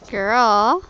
Good girl.